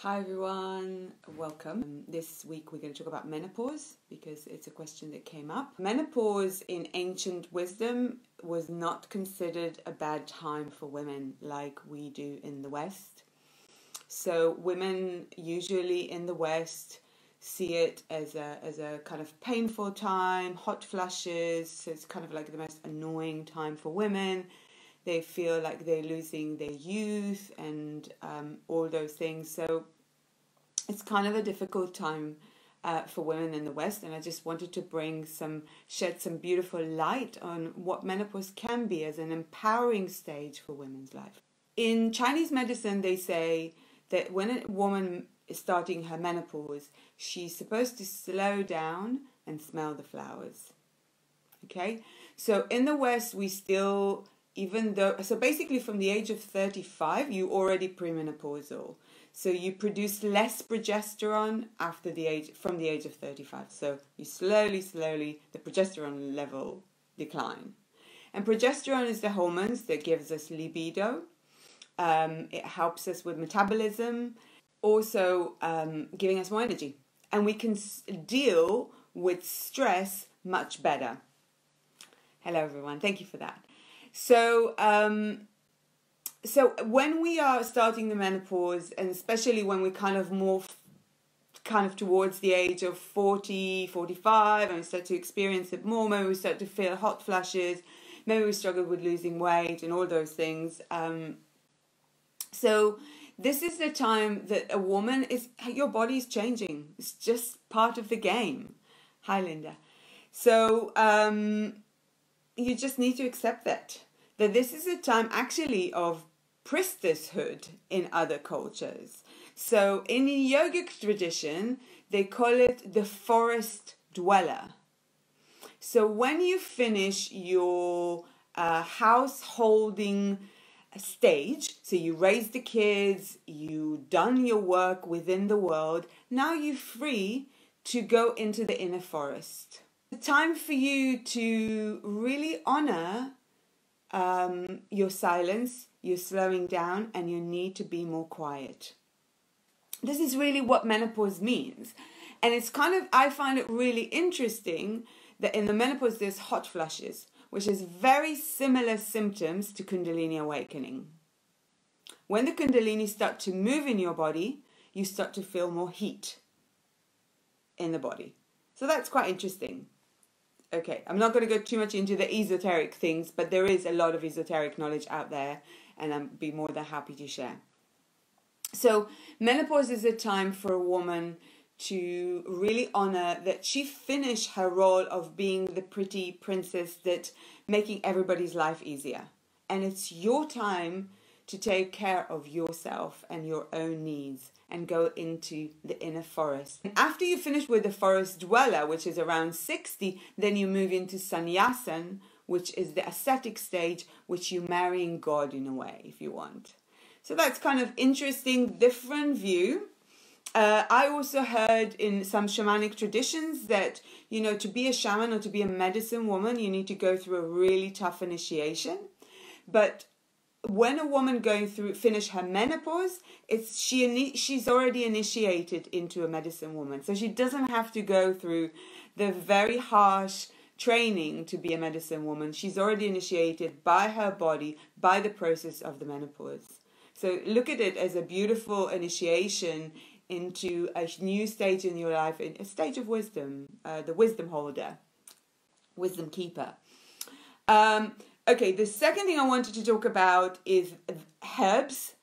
Hi everyone, welcome. Um, This week we're going to talk about menopause because it's a question that came up. Menopause in ancient wisdom was not considered a bad time for women like we do in the West. So women usually in the West see it as a as a kind of painful time, hot flushes, so it's kind of like the most annoying time for women they feel like they're losing their youth and um, all those things. So it's kind of a difficult time uh, for women in the West, and I just wanted to bring some shed some beautiful light on what menopause can be as an empowering stage for women's life. In Chinese medicine, they say that when a woman is starting her menopause, she's supposed to slow down and smell the flowers. Okay, so in the West, we still even though so basically from the age of 35 you already premenopausal. So you produce less progesterone after the age from the age of 35 so you slowly slowly the progesterone level decline. And progesterone is the hormones that gives us libido. Um, it helps us with metabolism also um, giving us more energy. And we can deal with stress much better. Hello everyone. Thank you for that so, um, so when we are starting the menopause, and especially when we kind of move kind of towards the age of 40, 45, and we start to experience it more, maybe we start to feel hot flashes, maybe we struggle with losing weight and all those things. Um, so this is the time that a woman is, your body is changing. It's just part of the game. Hi, Linda. So um, you just need to accept that that this is a time actually of priestesshood in other cultures. So in the yogic tradition, they call it the forest dweller. So when you finish your uh, householding stage, so you raise the kids, you done your work within the world, now you're free to go into the inner forest. The time for you to really honor um, your silence, you're slowing down, and you need to be more quiet. This is really what menopause means. And it's kind of, I find it really interesting that in the menopause there's hot flushes, which is very similar symptoms to Kundalini awakening. When the Kundalini start to move in your body, you start to feel more heat in the body. So that's quite interesting. Okay, I'm not going to go too much into the esoteric things, but there is a lot of esoteric knowledge out there, and I'd be more than happy to share. So, menopause is a time for a woman to really honor that she finished her role of being the pretty princess that making everybody's life easier. And it's your time to take care of yourself and your own needs and go into the inner forest. And after you finish with the forest dweller, which is around 60, then you move into sannyasin, which is the ascetic stage, which you marry in God in a way, if you want. So that's kind of interesting, different view. Uh, I also heard in some shamanic traditions that, you know, to be a shaman or to be a medicine woman, you need to go through a really tough initiation. But when a woman going through finish her menopause, it's she she's already initiated into a medicine woman, so she doesn't have to go through the very harsh training to be a medicine woman. She's already initiated by her body by the process of the menopause. So look at it as a beautiful initiation into a new stage in your life, a stage of wisdom, uh, the wisdom holder, wisdom keeper. Um, Okay, the second thing I wanted to talk about is herbs.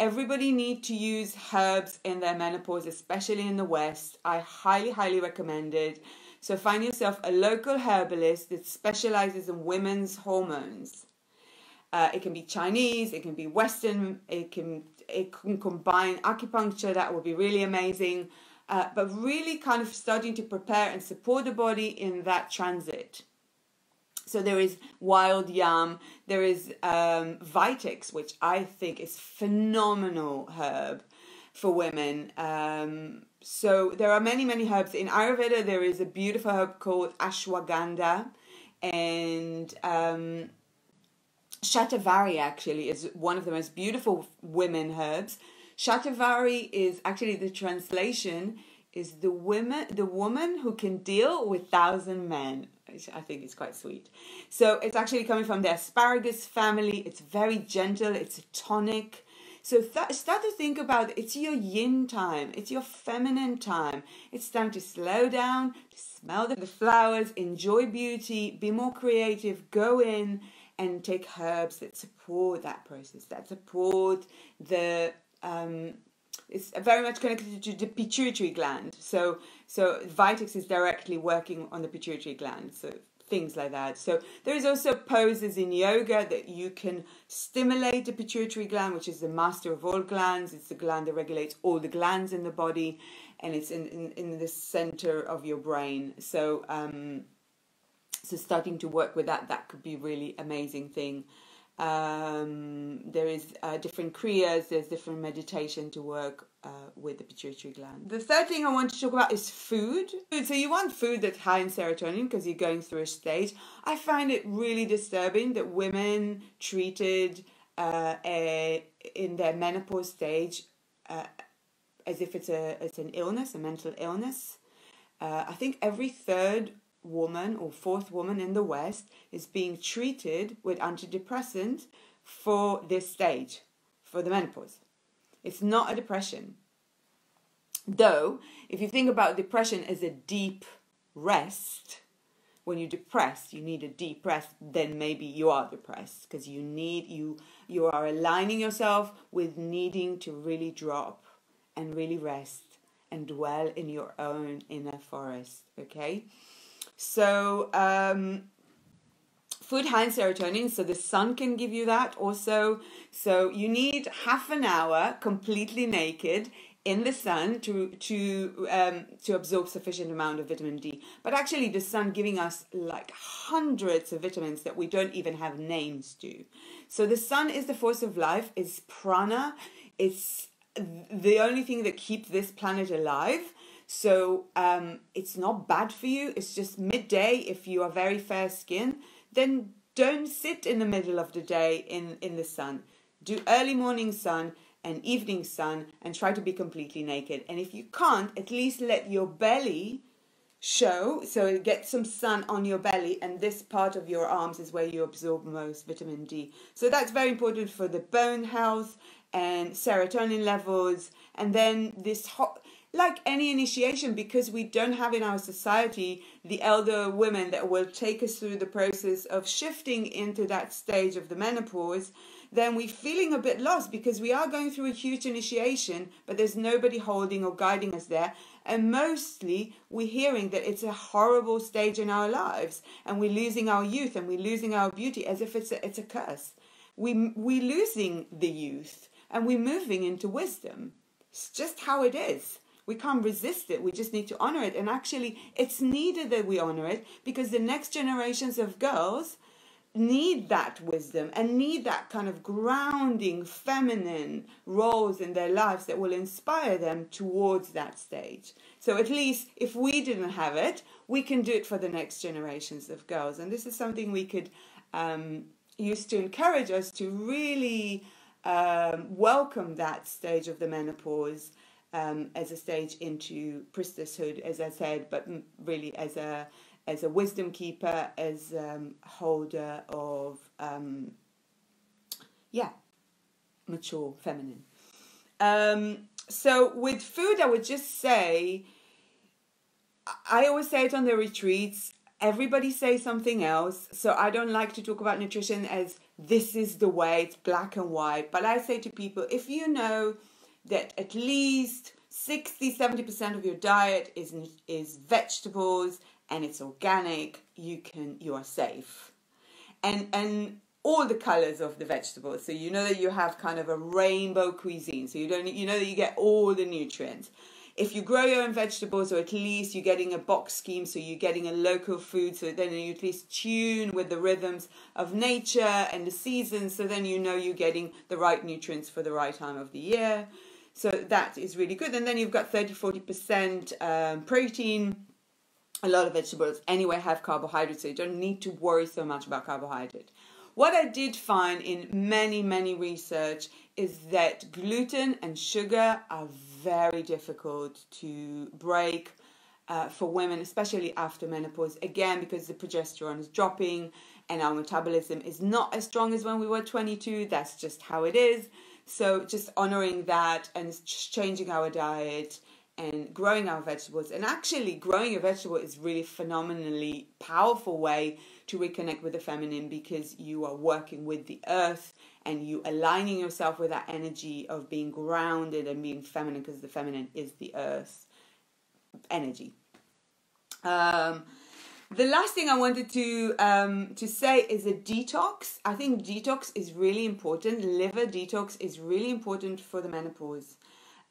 Everybody need to use herbs in their menopause, especially in the West. I highly, highly recommend it. So find yourself a local herbalist that specializes in women's hormones. Uh, it can be Chinese, it can be Western, it can it can combine acupuncture. That would be really amazing. Uh, but really, kind of starting to prepare and support the body in that transit. So there is wild yam, there is um, vitex, which I think is phenomenal herb for women. Um, so there are many, many herbs. In Ayurveda, there is a beautiful herb called ashwagandha, and um, shatavari actually is one of the most beautiful women herbs. Shatavari is actually the translation is the women the woman who can deal with thousand men. I think it's quite sweet. So it's actually coming from the asparagus family. It's very gentle. It's a tonic. So th- start to think about it's your yin time. It's your feminine time. It's time to slow down, to smell the flowers, enjoy beauty, be more creative, go in and take herbs that support that process, that support the um, it's very much connected to the pituitary gland. So so Vitex is directly working on the pituitary gland. So things like that. So there is also poses in yoga that you can stimulate the pituitary gland, which is the master of all glands. It's the gland that regulates all the glands in the body, and it's in in, in the center of your brain. So um, so starting to work with that, that could be really amazing thing. Um, there is uh, different kriyas, there's different meditation to work uh, with the pituitary gland. The third thing I want to talk about is food. So you want food that's high in serotonin because you're going through a stage. I find it really disturbing that women treated uh, a, in their menopause stage uh, as if it's a it's an illness, a mental illness. Uh, I think every third woman or fourth woman in the West is being treated with antidepressants for this stage, for the menopause. It's not a depression. Though, if you think about depression as a deep rest, when you're depressed, you need a deep rest, then maybe you are depressed because you need you you are aligning yourself with needing to really drop and really rest and dwell in your own inner forest, okay? So, um, food high in serotonin, so the sun can give you that also. So, you need half an hour completely naked in the sun to to um, to absorb sufficient amount of vitamin D. But actually, the sun giving us like hundreds of vitamins that we don't even have names to. So the sun is the force of life. It's prana. It's the only thing that keeps this planet alive. So um, it's not bad for you. It's just midday. If you are very fair skinned, then don't sit in the middle of the day in, in the sun. Do early morning sun and evening sun and try to be completely naked. And if you can't, at least let your belly show so get some sun on your belly and this part of your arms is where you absorb most vitamin D. So that's very important for the bone health and serotonin levels and then this hot like any initiation, because we don't have in our society the elder women that will take us through the process of shifting into that stage of the menopause, then we're feeling a bit lost because we are going through a huge initiation, but there's nobody holding or guiding us there. And mostly we're hearing that it's a horrible stage in our lives and we're losing our youth and we're losing our beauty as if it's a, it's a curse. We, we're losing the youth and we're moving into wisdom. It's just how it is. We can't resist it. We just need to honor it. And actually, it's needed that we honor it because the next generations of girls need that wisdom and need that kind of grounding feminine roles in their lives that will inspire them towards that stage. So at least if we didn't have it, we can do it for the next generations of girls. And this is something we could um, use to encourage us to really um, welcome that stage of the menopause um, as a stage into priestesshood, as I said, but really as a as a wisdom keeper, as um, holder of um, yeah, mature feminine. Um, so with food, I would just say, I always say it on the retreats. Everybody say something else. So I don't like to talk about nutrition as this is the way, it's black and white. But I say to people, if you know that at least 60 70% of your diet is is vegetables and it's organic you can you are safe. And and all the colors of the vegetables. So you know that you have kind of a rainbow cuisine. So you don't you know that you get all the nutrients. If you grow your own vegetables or at least you're getting a box scheme so you're getting a local food so then you at least tune with the rhythms of nature and the seasons so then you know you're getting the right nutrients for the right time of the year so that is really good. And then you've got 30 40% um, protein. A lot of vegetables anyway have carbohydrates, so you don't need to worry so much about carbohydrate. What I did find in many, many research is that gluten and sugar are very difficult to break uh, for women, especially after menopause. Again, because the progesterone is dropping and our metabolism is not as strong as when we were 22. That's just how it is. So, just honoring that and changing our diet and growing our vegetables. And actually, growing a vegetable is really phenomenally powerful way to reconnect with the feminine because you are working with the earth and you aligning yourself with that energy of being grounded and being feminine because the feminine is the earth energy. Um, the last thing I wanted to um, to say is a detox. I think detox is really important. Liver detox is really important for the menopause.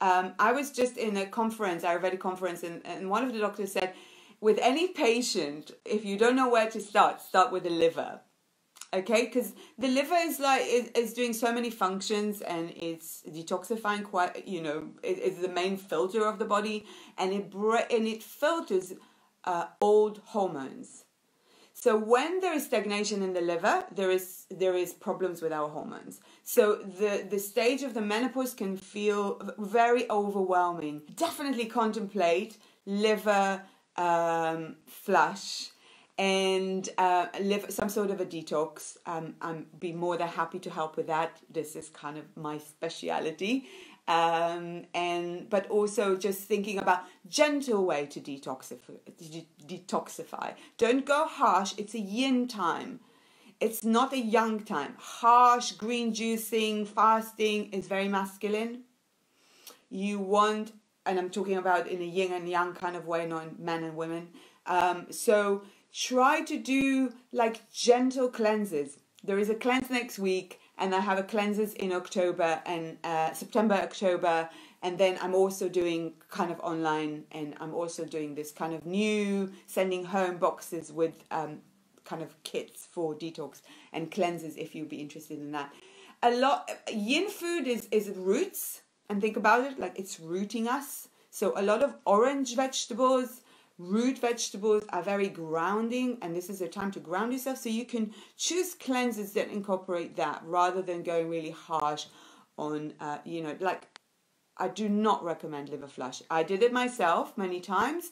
Um, I was just in a conference, Ayurvedic conference, and, and one of the doctors said, with any patient, if you don't know where to start, start with the liver. Okay, because the liver is like is, is doing so many functions and it's detoxifying quite you know it, it's the main filter of the body and it and it filters uh, old hormones. So when there is stagnation in the liver, there is there is problems with our hormones. So the the stage of the menopause can feel very overwhelming. Definitely contemplate liver um, flush and uh, live some sort of a detox. Um, I'd be more than happy to help with that. This is kind of my speciality um, and but also just thinking about gentle way to detoxify, detoxify. Don't go harsh. It's a yin time. It's not a yang time. Harsh green juicing, fasting is very masculine. You want, and I'm talking about in a yin and yang kind of way, not men and women. Um, so try to do like gentle cleanses. There is a cleanse next week and I have a cleanses in October and uh, September, October, and then I'm also doing kind of online, and I'm also doing this kind of new sending home boxes with um, kind of kits for detox and cleanses if you'd be interested in that. A lot yin food is is roots, and think about it like it's rooting us. So a lot of orange vegetables, root vegetables are very grounding and this is a time to ground yourself so you can choose cleanses that incorporate that rather than going really harsh on uh, you know like i do not recommend liver flush. I did it myself many times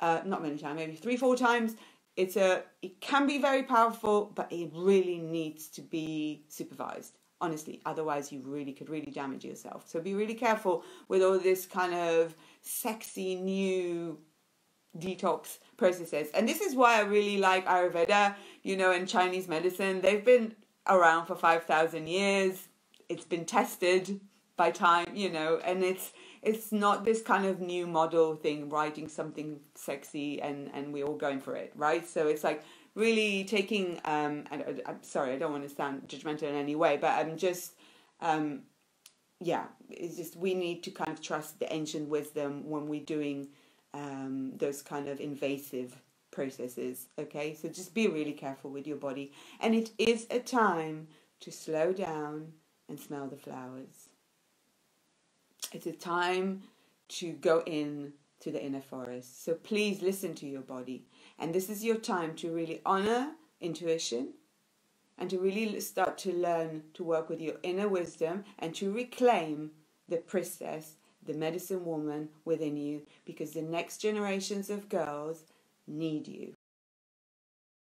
uh, not many times maybe three four times. It's a it can be very powerful but it really needs to be supervised honestly. Otherwise you really could really damage yourself. So be really careful with all this kind of sexy new detox processes. And this is why I really like Ayurveda, you know, and Chinese medicine. They've been around for 5,000 years. It's been tested by time, you know, and it's it's not this kind of new model thing, writing something sexy and and we're all going for it, right? So it's like really taking um and I'm sorry, I don't want to sound judgmental in any way, but I'm just um yeah, it's just we need to kind of trust the ancient wisdom when we're doing um, those kind of invasive processes. Okay, so just be really careful with your body. And it is a time to slow down and smell the flowers. It's a time to go in to the inner forest. So please listen to your body. And this is your time to really honor intuition and to really start to learn to work with your inner wisdom and to reclaim the priestess the medicine woman within you because the next generations of girls need you.